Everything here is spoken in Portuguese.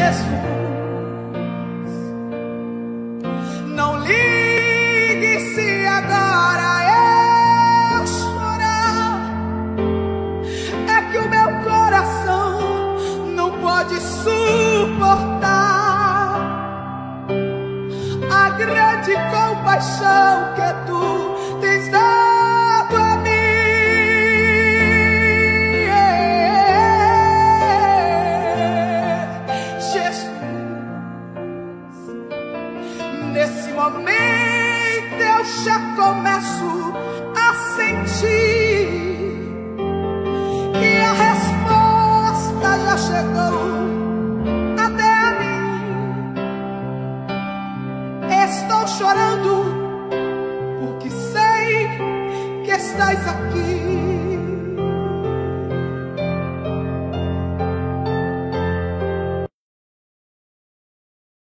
Jesus. Não ligue se agora eu chorar. É que o meu coração não pode suportar a grande compaixão que Nesse momento eu já começo a sentir que a resposta já chegou até a mim. Estou chorando porque sei que estás aqui.